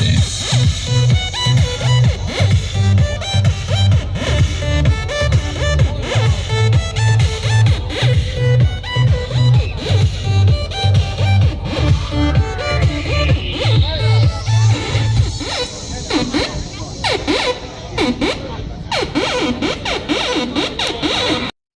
Music.